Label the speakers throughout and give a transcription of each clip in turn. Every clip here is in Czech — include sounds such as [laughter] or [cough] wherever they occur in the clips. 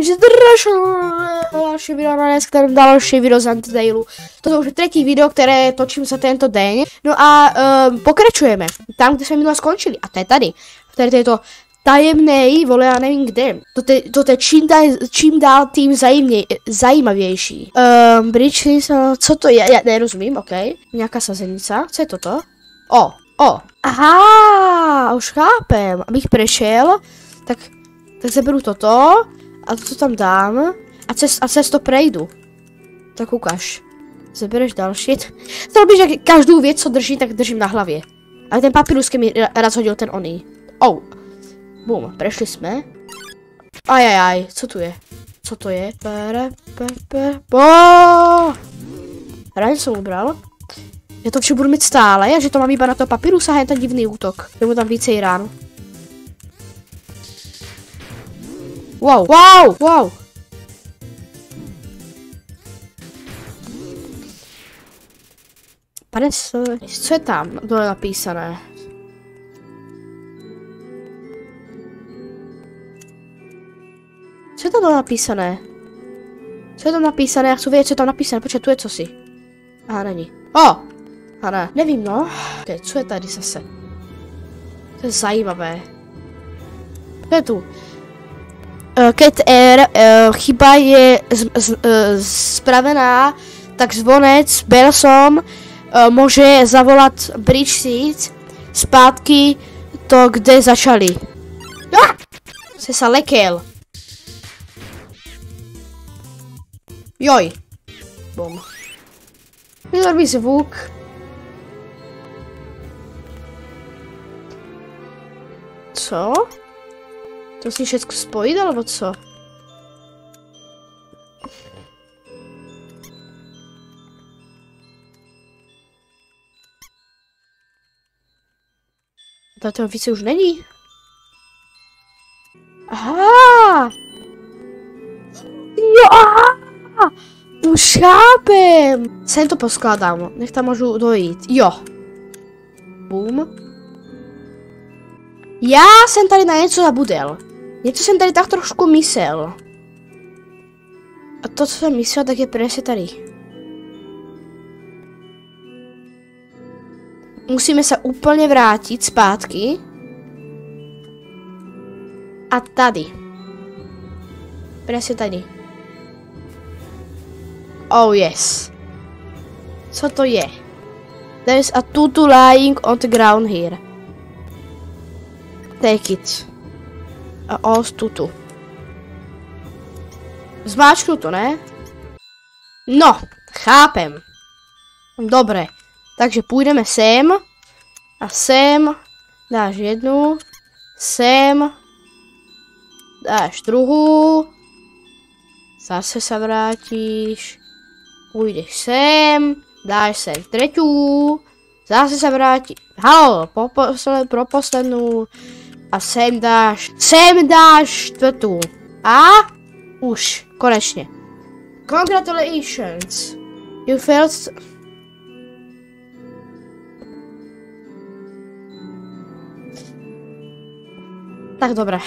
Speaker 1: že další video na dnes, kterém další video z Antidailu. Toto už je třetí video, které točím za tento den. No a uh, pokračujeme. Tam, kde jsme minule skončili. A to je tady. Tady této tajemné, vole, já nevím kde. To je, to je čím, dál, čím dál tím zajímně, zajímavější. Um, bridge, co to je? Já nerozumím, ok. Nějaká sazenica. Co je toto? O, o. Aha, už chápem. Abych prešel, tak, tak zaberu toto a to tam dám a, cest, a cesto prejdu. Tak ukáž. Zabereš další. [laughs] To robíš, že každou věc, co držím, tak držím na hlavě. Ale ten papírusky mi raz hodil ten oný. Oh. Bum, prešli jsme. Ajajaj, co tu je? Co to je? Pere, pe, pe, po. Rád jsem ubral. Já to vše budu mít stále, že to mám iba na to papírus a ten divný útok. Nebo tam více ráno. Wow, wow, wow. Pane, co je tam dole napísané? Co je tam dole napísané? Co je tam napísané? Já chci vědět, co je tam napísané. Počkej, tu je cosi. Aha, není. O! A ne, nevím no. Okay, co je tady zase? To je zajímavé. Co je tu? Uh, Cat Air, uh, chyba je z, z, uh, spravená, tak zvonec Belsom uh, může zavolat Bridge Seat zpátky to, kde začali. Ah! Se sa lekel. Joj. Bom. Vyrobí zvuk. Co? Si všechno spojit, alebo co? To více už není. Aha! Jo, aha! Už chápem! Sem to poskládám, nech tam můžu dojít. Jo. Boom. Já jsem tady na něco zabudel. Něco jsem tady tak trošku myslel. A to, co jsem myslel, tak je přesně tady. Musíme se úplně vrátit zpátky. A tady. Přesně tady. Oh yes. Co to je? There is a tutu lying on the ground here. Take it. Os tutu. Zmáčknu to, ne? No, chápem. Dobré. Takže půjdeme sem. A sem. Dáš jednu. Sem. Dáš druhou. Zase se vrátíš. Půjdeš sem. Dáš sem třetí. Zase se vrátíš. Halo, po, posled, pro poslednou. A sem dáš, sem dáš čtvrtou. A už, konečně. Congratulations. You failed... Tak dobré.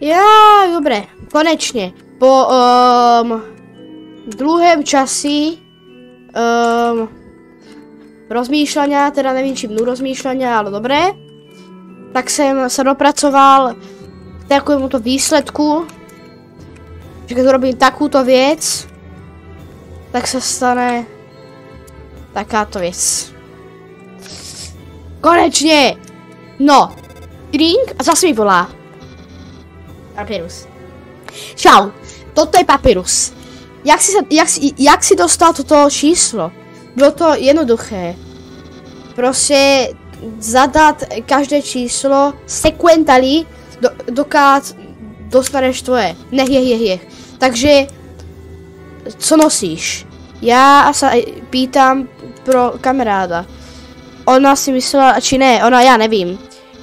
Speaker 1: Já, dobré, konečně. Po um, druhém časi um, rozmýšlenia, teda nevím, či mnu rozmýšlenia, ale dobré tak jsem se dopracoval k takovému to výsledku, že když robím takovou věc, tak se stane takáto věc. Konečně! No, drink a zase mi volá. Papyrus. Čau, toto je papyrus. Jak si, jak, jak si dostal toto číslo? Bylo to jednoduché. Prostě zadat každé číslo sequentally, do, dokád dostaneš tvoje. Nech je, je, je. Takže, co nosíš? Já se pýtám pro kamaráda. Ona si myslela, či ne, ona, já nevím.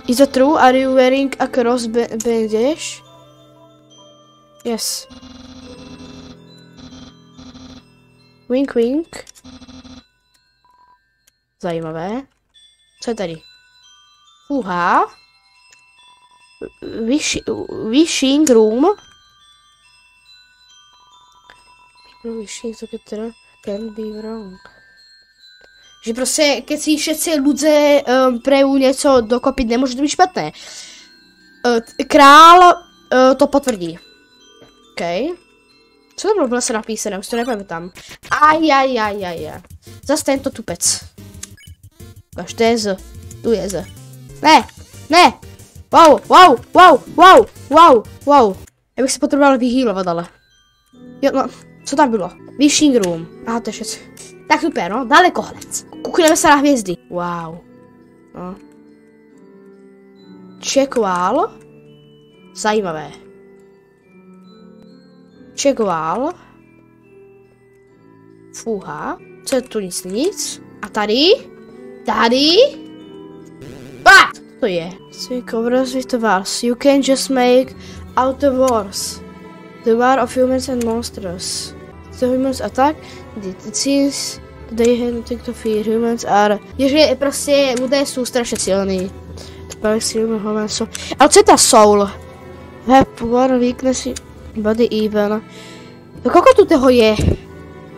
Speaker 1: Is it true? Are you wearing a cross bandage? Yes. Wink, wink. Zajímavé. Co je tady? Uha. Wishing room. No, wishing to get there can be wrong. Že prostě, keď si všetci ľudé um, prejú něco dokopy, nemůže to být špatné. Uh, král uh, to potvrdí. OK. Co to bylo v lese napísané, už to nepamětám. Aj, aj, aj, aj, aj. Zas tento tupec. Až to je z. Tu je z. Ne, ne. Wow, wow, wow, wow, wow, wow. Já bych se potřeboval vyhýlovat, ale. Jo, no, co tam bylo? Wishing room. Aha, to je všetko. Tak super, no, dalekohled. Koukneme se na hvězdy. Wow. No. Čekval. Zajímavé. Čekval. Fuha. Co je tu nic, nic. A tady? Tady? A! Co to je? With the wars. You can just make out the wars. The war of humans and monsters. The humans attack. It seems they have nothing to fear. Humans are... Ježe prostě lidé jsou strašně silní. Human humans jsou... Ale co je ta soul? Have one weakness body even. No koľko tu toho je?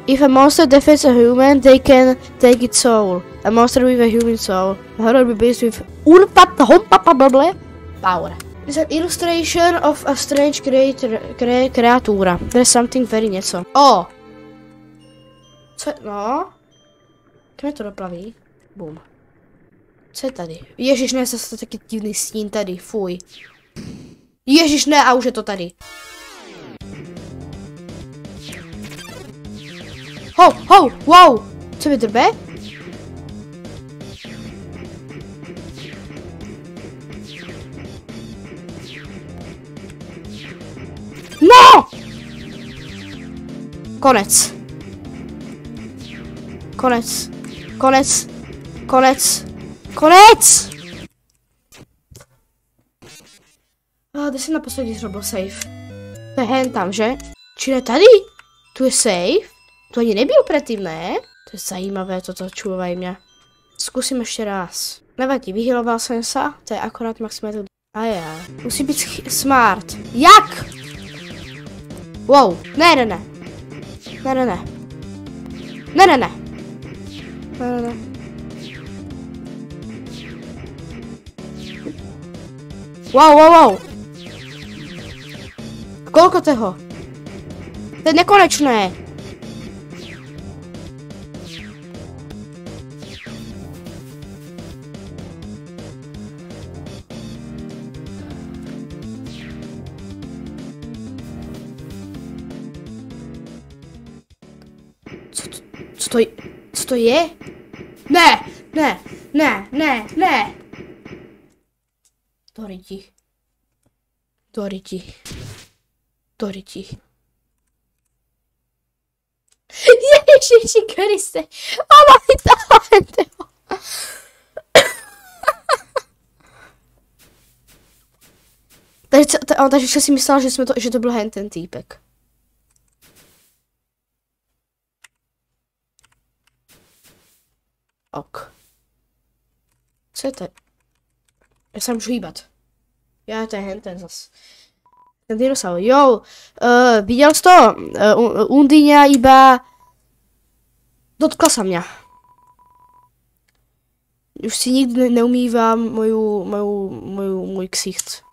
Speaker 1: If a monster defeats a human, they can take its soul. A monster with a human soul. A horror be based with urpat hompapabable power. It's an illustration of a strange creator, cre, kreatúra. There's something very něco. O! Co je, no? Kam je to doplaví? Boom. Co je tady? Ježiš, ne, zase taky divný stín tady, fuj. Ježiš, ne, a už je to tady. Ho, ho, wow! Co mi drbe? Konec. Konec. Konec. Konec. Konec! A kde jsem naposledy zrobil save? To je hen tam, že? Čili tady? Tu je save? To ani nebyl předtím, ne? To je zajímavé, toto čuvaj mě. Zkusím ještě raz. Nevadí, vyhyloval jsem se, to je akorát maximálně A já. Musí být smart. Jak? Wow, ne, ne, ne. Ne, ne, ne. Ne, ne, ne. Ne, ne, ne. Wow, wow, wow. Kolko toho? To je nekonečné. Co to, co to, je- co to je? Ne, ne, ne, ne, ne. Do ryti. Do ryti. Do ryti. Ježiši Kriste. Mama mi to Takže, takže si myslela, že, jsme to, že to byl hen ten týpek. Ok. Co to? Já se můžu hýbat. Já to je ten zas. Ten dinosaur. Jo, uh, viděl jsi to? Uh, Undýňa iba dotkla se mě. Už si nikdy ne- neumývám moju, moju, moju, můj ksicht.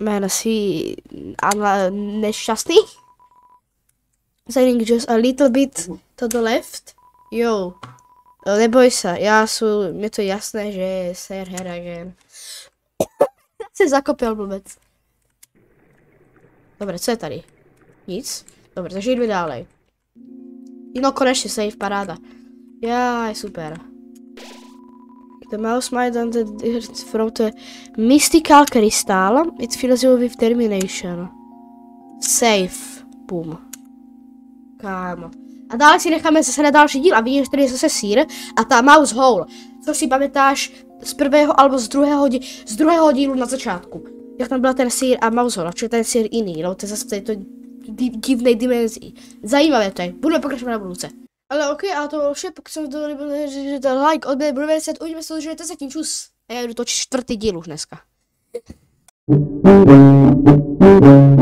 Speaker 1: Man, jsi Anna nešťastný? Signing just a little bit to the left. Jo, neboj se, já jsou, mi to jasné, že Sir Heragen se zakopil blbec. Dobre, co je tady? Nic? Dobre, takže jdeme dále. No konečně, save, paráda. Jaj, super. The mouse might on the dirt from the mystical crystal. It fills you with determination. Save. Boom. Kámo. A dále si necháme zase na další díl a vidíš, že tady je zase sír a ta mouse hole. Co si pamätáš z prvého alebo z druhého, di- z druhého dílu na začátku. Jak tam byl ten sír a mouse hole, či ten sír jiný, no to je zase v této di- divné dimenzii. Zajímavé to je, budeme pokračovat na budouce. Ale ok, a to bylo vše, pokud jsem to líbil, že, to like, odběr, budeme se, uvidíme se, že to zatím čus. A já jdu točit čtvrtý díl už dneska. [laughs]